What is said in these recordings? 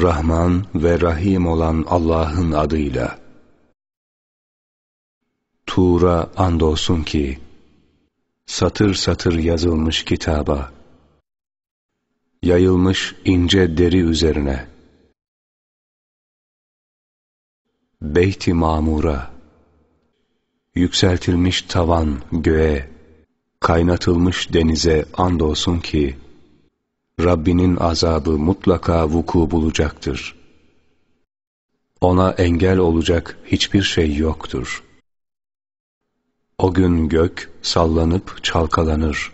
Rahman ve Rahim olan Allah'ın adıyla. Tuğra andolsun ki, satır satır yazılmış kitaba, yayılmış ince deri üzerine, Beyt-i Mamur'a, yükseltilmiş tavan göğe, kaynatılmış denize andolsun ki, Rabbinin azabı mutlaka vuku bulacaktır. Ona engel olacak hiçbir şey yoktur. O gün gök sallanıp çalkalanır.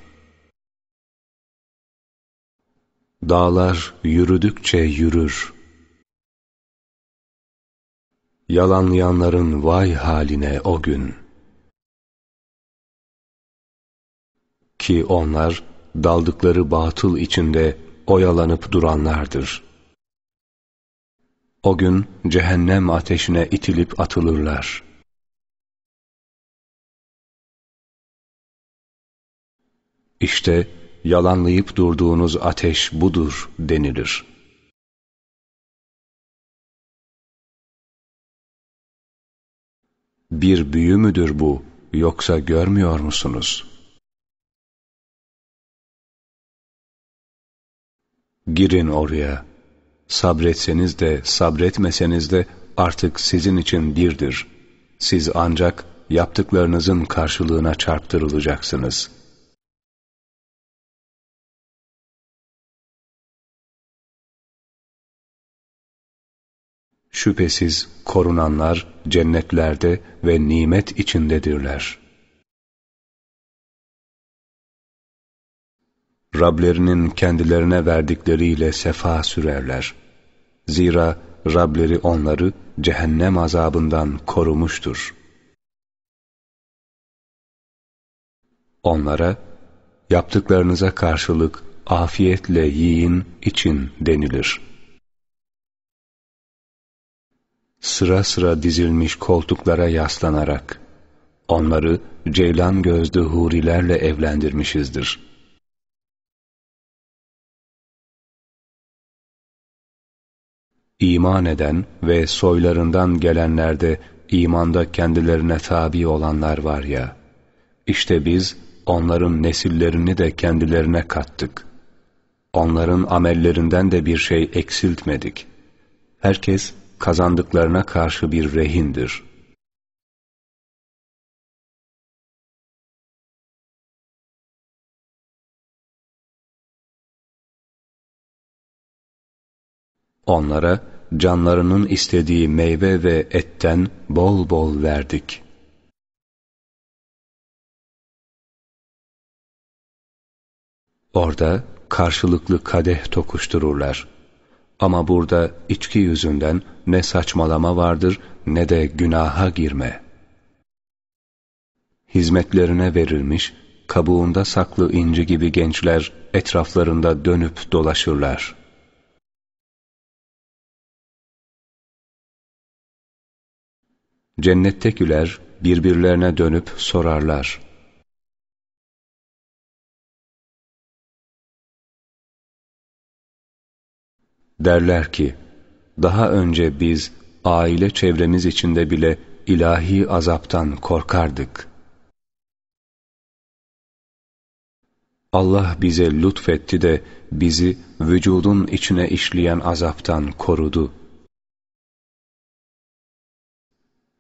Dağlar yürüdükçe yürür. Yalanlayanların vay haline o gün. Ki onlar daldıkları batıl içinde oyalanıp duranlardır. O gün cehennem ateşine itilip atılırlar. İşte yalanlayıp durduğunuz ateş budur denilir. Bir büyü müdür bu, yoksa görmüyor musunuz?'' Girin oraya. Sabretseniz de sabretmeseniz de artık sizin için birdir. Siz ancak yaptıklarınızın karşılığına çarptırılacaksınız. Şüphesiz korunanlar cennetlerde ve nimet içindedirler.'' Rablerinin kendilerine verdikleriyle sefa sürerler. Zira Rableri onları cehennem azabından korumuştur. Onlara, yaptıklarınıza karşılık afiyetle yiyin, için denilir. Sıra sıra dizilmiş koltuklara yaslanarak, onları ceylan gözlü hurilerle evlendirmişizdir.'' İman eden ve soylarından gelenlerde imanda kendilerine tabi olanlar var ya, işte biz onların nesillerini de kendilerine kattık. Onların amellerinden de bir şey eksiltmedik. Herkes kazandıklarına karşı bir rehindir. Onlara, canlarının istediği meyve ve etten bol bol verdik. Orada karşılıklı kadeh tokuştururlar. Ama burada içki yüzünden ne saçmalama vardır ne de günaha girme. Hizmetlerine verilmiş, kabuğunda saklı inci gibi gençler etraflarında dönüp dolaşırlar.'' Cennettekiler birbirlerine dönüp sorarlar. Derler ki, daha önce biz aile çevremiz içinde bile ilahi azaptan korkardık. Allah bize lütfetti de bizi vücudun içine işleyen azaptan korudu.''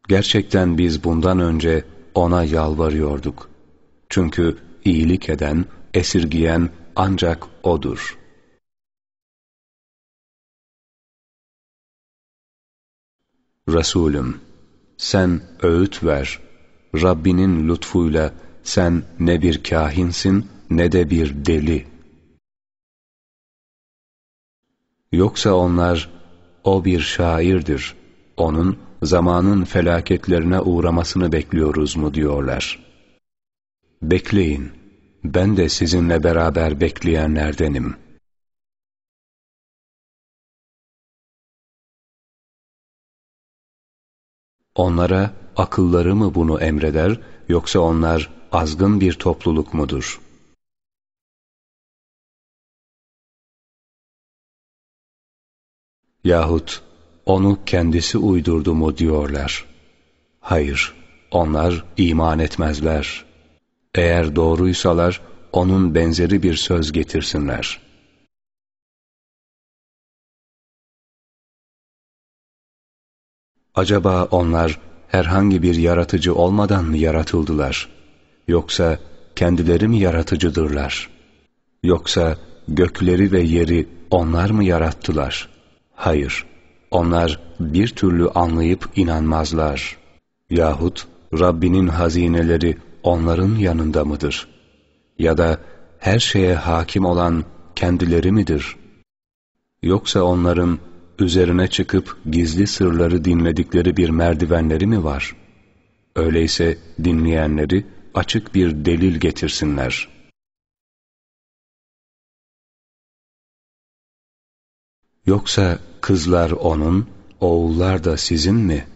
Gerçekten biz bundan önce ona yalvarıyorduk. Çünkü iyilik eden, esirgiyen ancak O'dur. Resulüm, sen öğüt ver. Rabbinin lütfuyla sen ne bir kahinsin ne de bir deli. Yoksa onlar, o bir şairdir. Onun zamanın felaketlerine uğramasını bekliyoruz mu diyorlar. Bekleyin, ben de sizinle beraber bekleyenlerdenim. Onlara akılları mı bunu emreder, yoksa onlar azgın bir topluluk mudur? Yahut onu kendisi uydurdu mu diyorlar. Hayır, onlar iman etmezler. Eğer doğruysalar, onun benzeri bir söz getirsinler. Acaba onlar herhangi bir yaratıcı olmadan mı yaratıldılar? Yoksa kendileri mi yaratıcıdırlar? Yoksa gökleri ve yeri onlar mı yarattılar? Hayır, onlar bir türlü anlayıp inanmazlar. Yahut Rabbinin hazineleri onların yanında mıdır? Ya da her şeye hakim olan kendileri midir? Yoksa onların üzerine çıkıp gizli sırları dinledikleri bir merdivenleri mi var? Öyleyse dinleyenleri açık bir delil getirsinler. Yoksa kızlar onun, oğullar da sizin mi?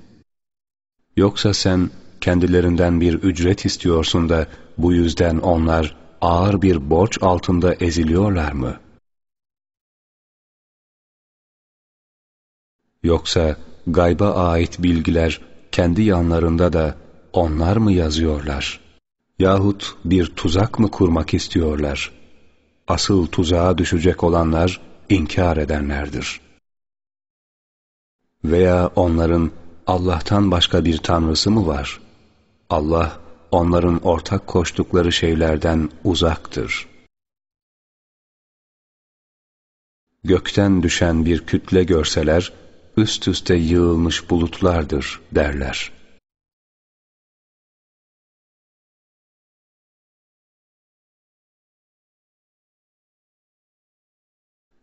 Yoksa sen kendilerinden bir ücret istiyorsun da bu yüzden onlar ağır bir borç altında eziliyorlar mı? Yoksa gayba ait bilgiler kendi yanlarında da onlar mı yazıyorlar? Yahut bir tuzak mı kurmak istiyorlar? Asıl tuzağa düşecek olanlar inkar edenlerdir. Veya onların Allah'tan başka bir tanrısı mı var? Allah onların ortak koştukları şeylerden uzaktır. Gökten düşen bir kütle görseler, üst üste yığılmış bulutlardır derler.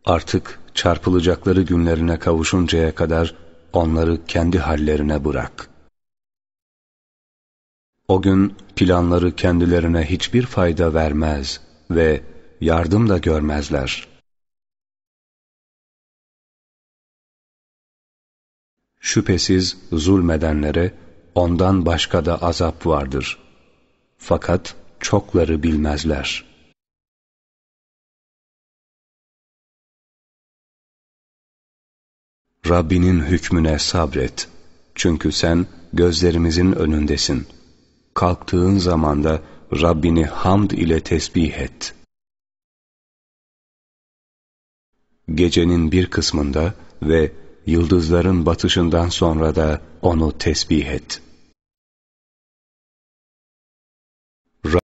Artık çarpılacakları günlerine kavuşuncaya kadar onları kendi hallerine bırak. O gün planları kendilerine hiçbir fayda vermez ve yardım da görmezler. Şüphesiz zulmedenlere ondan başka da azap vardır. Fakat çokları bilmezler. Rabbinin hükmüne sabret. Çünkü sen gözlerimizin önündesin. Kalktığın zamanda Rabbini hamd ile tesbih et. Gecenin bir kısmında ve yıldızların batışından sonra da onu tesbih et.''